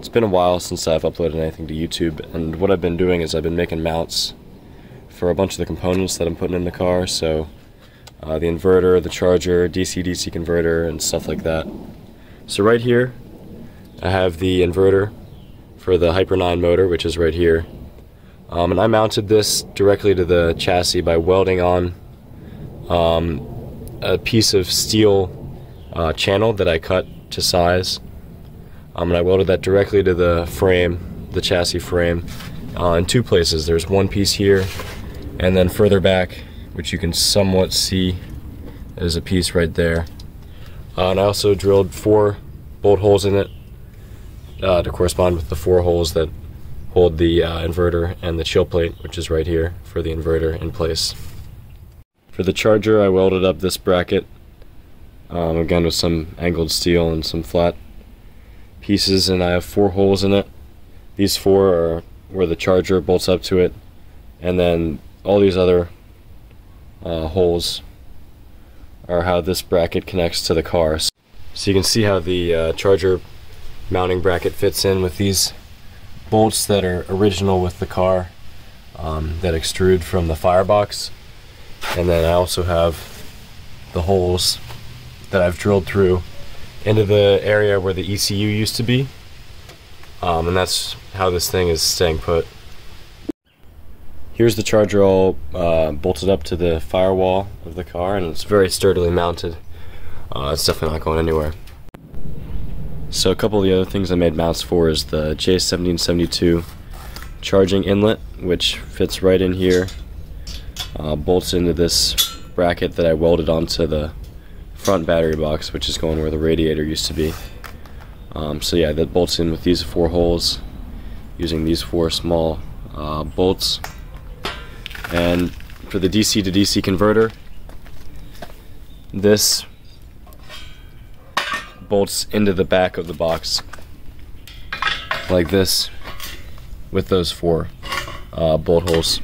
It's been a while since I've uploaded anything to YouTube, and what I've been doing is I've been making mounts for a bunch of the components that I'm putting in the car, so uh, the inverter, the charger, DC-DC converter, and stuff like that. So right here, I have the inverter for the Hyper 9 motor, which is right here. Um, and I mounted this directly to the chassis by welding on um, a piece of steel uh, channel that I cut to size. Um, and I welded that directly to the frame, the chassis frame, uh, in two places. There's one piece here, and then further back, which you can somewhat see, is a piece right there. Uh, and I also drilled four bolt holes in it uh, to correspond with the four holes that hold the uh, inverter and the chill plate, which is right here for the inverter in place. For the charger, I welded up this bracket, um, again with some angled steel and some flat pieces, and I have four holes in it. These four are where the charger bolts up to it, and then all these other uh, holes are how this bracket connects to the car. So you can see how the uh, charger mounting bracket fits in with these bolts that are original with the car um, that extrude from the firebox. And then I also have the holes that I've drilled through into the area where the ECU used to be. Um, and that's how this thing is staying put. Here's the charger all uh, bolted up to the firewall of the car and it's very sturdily mounted. Uh, it's definitely not going anywhere. So a couple of the other things I made mounts for is the J1772 charging inlet, which fits right in here, uh, bolts into this bracket that I welded onto the front battery box, which is going where the radiator used to be. Um, so yeah, that bolts in with these four holes using these four small uh, bolts. And for the DC to DC converter, this bolts into the back of the box like this with those four uh, bolt holes.